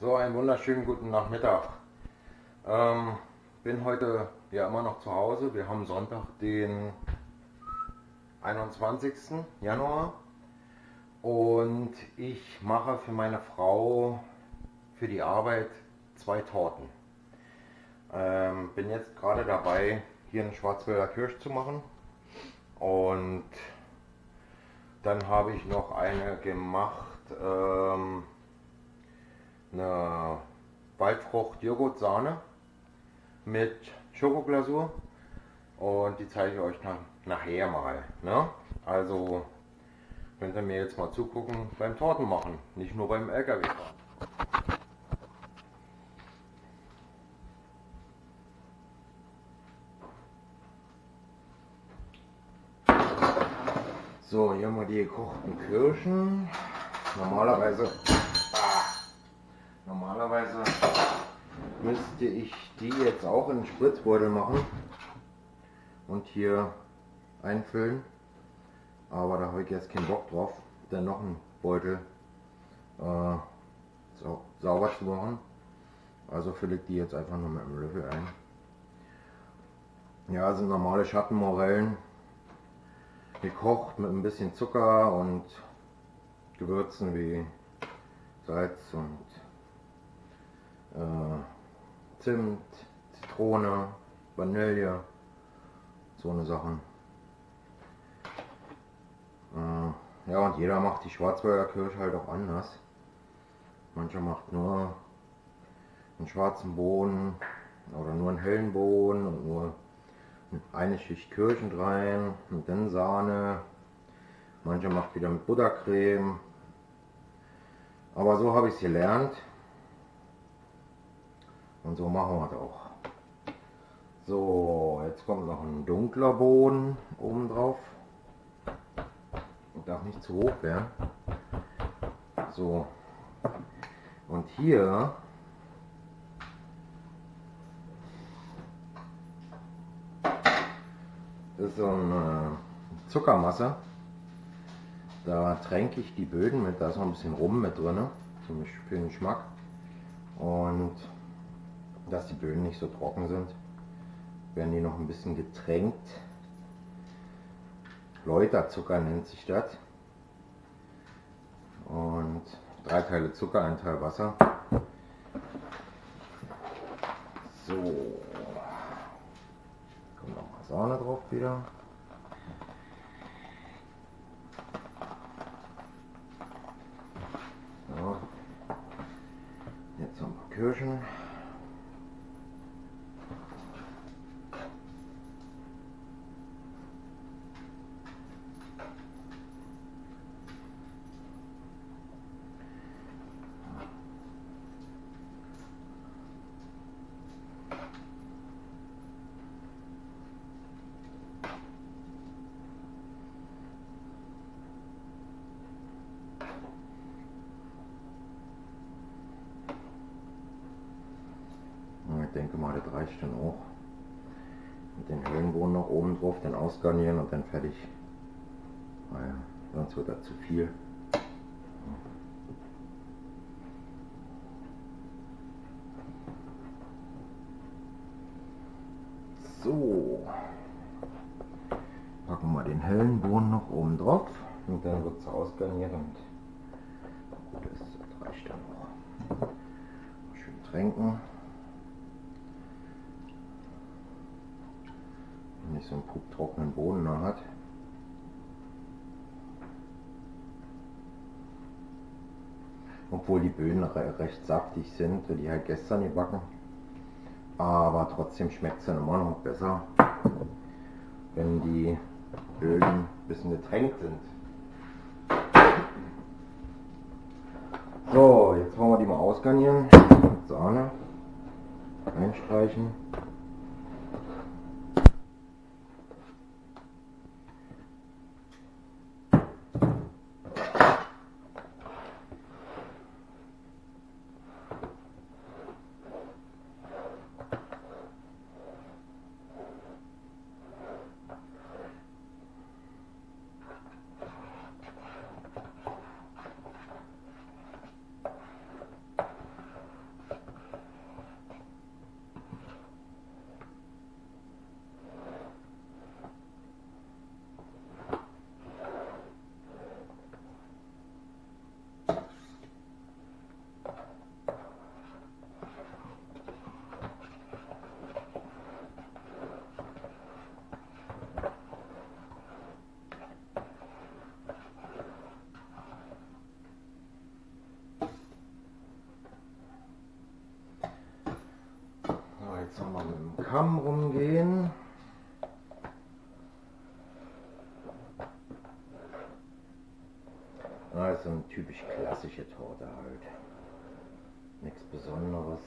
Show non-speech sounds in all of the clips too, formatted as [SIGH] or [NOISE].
So, einen wunderschönen guten Nachmittag. Ähm, bin heute ja immer noch zu Hause. Wir haben Sonntag, den 21. Januar. Und ich mache für meine Frau für die Arbeit zwei Torten. Ähm, bin jetzt gerade dabei, hier eine Schwarzwälder Kirsch zu machen. Und dann habe ich noch eine gemacht. Ähm, eine Waldfrucht-Joghurt-Sahne mit Schokoglasur und die zeige ich euch nach, nachher mal. Ne? Also könnt ihr mir jetzt mal zugucken beim Torten machen, nicht nur beim LKW fahren. So, hier haben wir die gekochten Kirschen. Normalerweise Normalerweise müsste ich die jetzt auch in den Spritzbeutel machen und hier einfüllen. Aber da habe ich jetzt keinen Bock drauf, dann noch einen Beutel äh, sau sauber zu machen. Also fülle ich die jetzt einfach nur mit dem Löffel ein. Ja, sind normale Schattenmorellen. Gekocht mit ein bisschen Zucker und Gewürzen wie Salz und äh, Zimt, Zitrone, Vanille, so eine Sachen. Äh, ja, und jeder macht die Schwarzwälder Kirsch halt auch anders. Mancher macht nur einen schwarzen Boden oder nur einen hellen Boden und nur eine Schicht Kirschen rein und dann Sahne. Mancher macht wieder mit Buttercreme. Aber so habe ich es gelernt. Und so machen wir es auch. So, jetzt kommt noch ein dunkler Boden oben drauf. Darf nicht zu hoch werden. So. Und hier ist so eine Zuckermasse. Da tränke ich die Böden mit, da ist noch ein bisschen Rum mit drin, für den Geschmack. Und dass die Böden nicht so trocken sind, werden die noch ein bisschen getränkt. Läuterzucker nennt sich das. Und drei Teile Zucker, ein Teil Wasser. So. Kommt nochmal Sahne drauf wieder. So. Jetzt noch ein paar Kirschen. Ich denke mal, das reicht dann auch. Mit den Höhenboden noch oben drauf, dann ausgarnieren und dann fertig. Naja, sonst wird das zu viel. So. Packen wir den hellen Boden noch oben drauf und dann wird es ausgarniert und das reicht dann auch. Schön tränken. Nicht so einen trockenen Boden da hat. Obwohl die Böden recht saftig sind, die halt gestern gebacken. Aber trotzdem schmeckt es dann immer noch besser, wenn die Böden ein bisschen getränkt sind. So, jetzt wollen wir die mal ausgarnieren. Mit Sahne einstreichen. Kamm rumgehen. Ah, ist so eine typisch klassische Torte halt. Nichts Besonderes.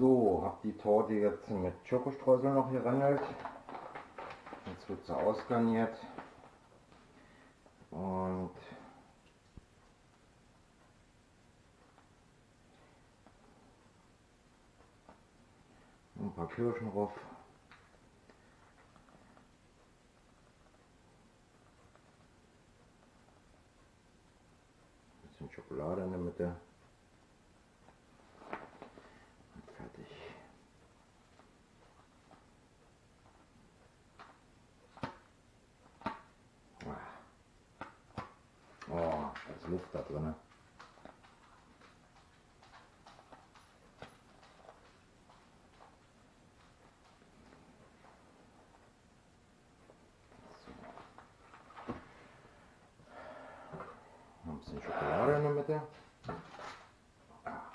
So. Hab die Torte jetzt mit Schokostreusel noch gerandelt. Jetzt wird sie ausgarniert. Und ein paar Kirschen drauf. Ein bisschen Schokolade in der Mitte. Und fertig. Ah. Oh, da ist Luft da drin. Schokolade in der. Ah,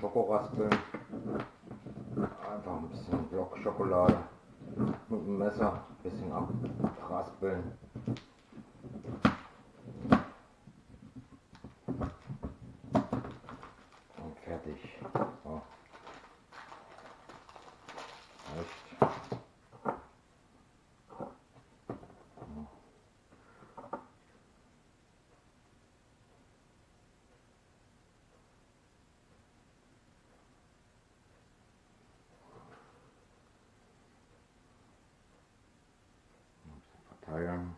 Schokoraspeln. Einfach ein bisschen Block Schokolade mit dem Messer ein bisschen abraspeln. Und fertig. So. Reicht. verteilen.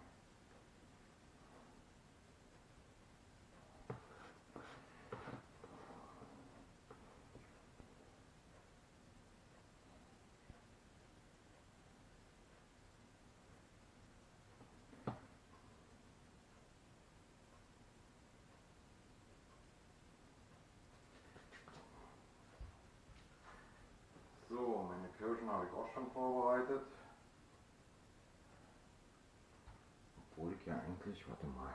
So, meine Kirschen habe ich auch schon vorbereitet. Obwohl ich ja eigentlich, warte mal.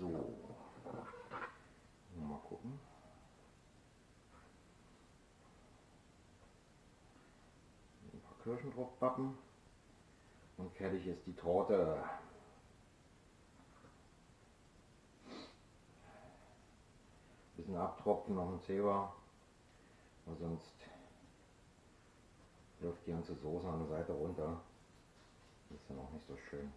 So. Mal gucken. Ein paar Kirschen drauf pappen. Und fertig ist die Torte. Bisschen abtropfen noch ein Zewa. Weil sonst läuft die ganze Soße an der Seite runter. Das ist dann auch nicht so schön.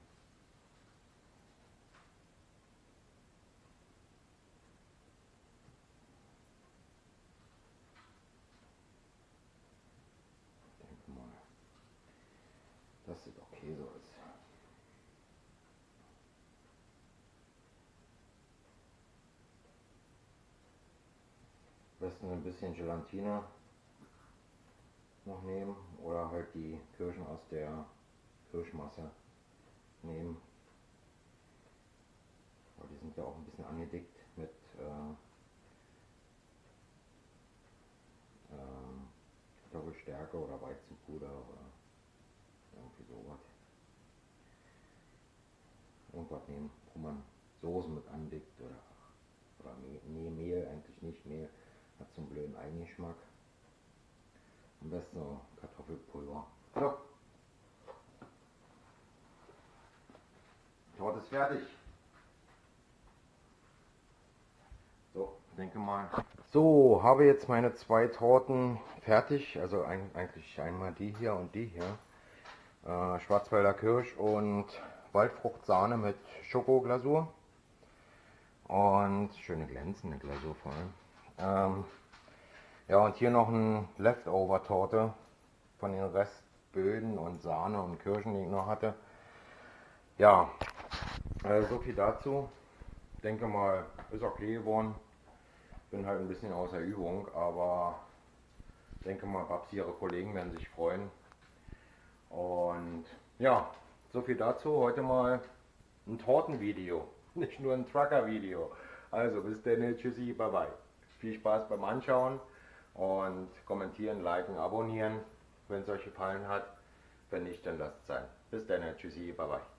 Ich denke mal, dass es okay so ist. Am besten ein bisschen Gelatine noch nehmen oder halt die Kirschen aus der Kirschmasse nehmen. Weil die sind ja auch ein bisschen angedickt mit äh, ähm, Doppelstärke oder Weizenpuder oder irgendwie sowas. Irgendwas nehmen, wo man Soßen mit andickt oder, oder nee, Mehl eigentlich nicht. Mehl hat so einen blöden Eigengeschmack. Am besten so Kartoffelpulver. So. Torte ist fertig. denke mal. So, habe jetzt meine zwei Torten fertig. Also ein, eigentlich einmal die hier und die hier. Äh, Schwarzwälder Kirsch und Waldfruchtsahne mit Schokoglasur. Und schöne glänzende Glasur vor allem. Ähm, ja, und hier noch ein Leftover-Torte von den Restböden und Sahne und Kirschen, die ich noch hatte. Ja, also so viel dazu. Denke mal, ist okay geworden. Bin halt ein bisschen außer Übung, aber denke mal, Babsi, ihre Kollegen werden sich freuen. Und ja, so viel dazu. Heute mal ein Tortenvideo, [LAUGHS] nicht nur ein Trucker-Video. Also bis dann, tschüssi, bye bye. Viel Spaß beim Anschauen und kommentieren, liken, abonnieren, wenn es euch gefallen hat. Wenn nicht, dann lasst es sein. Bis dann, tschüssi, bye bye.